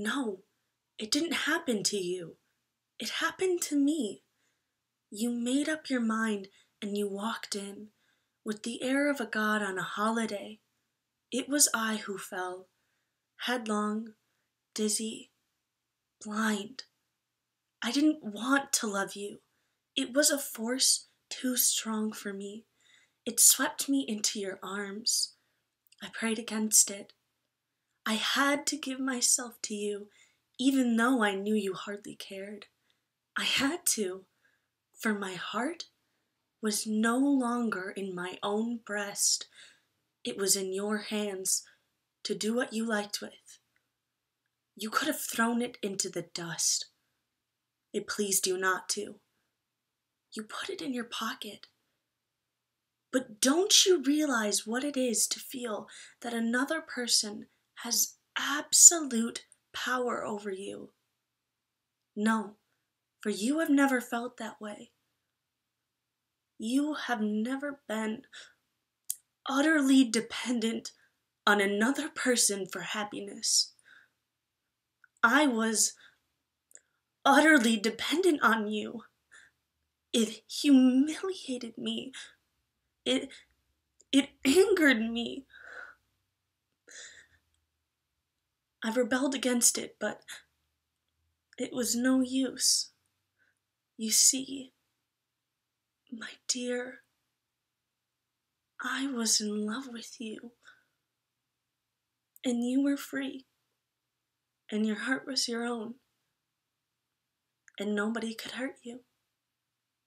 No, it didn't happen to you. It happened to me. You made up your mind and you walked in with the air of a god on a holiday. It was I who fell, headlong, dizzy, blind. I didn't want to love you. It was a force too strong for me. It swept me into your arms. I prayed against it. I had to give myself to you, even though I knew you hardly cared. I had to, for my heart was no longer in my own breast. It was in your hands to do what you liked with. You could have thrown it into the dust. It pleased you not to. You put it in your pocket. But don't you realize what it is to feel that another person has absolute power over you? No, for you have never felt that way. You have never been utterly dependent on another person for happiness. I was utterly dependent on you. It humiliated me. It it angered me. I rebelled against it, but it was no use. You see, my dear, I was in love with you. And you were free. And your heart was your own. And nobody could hurt you.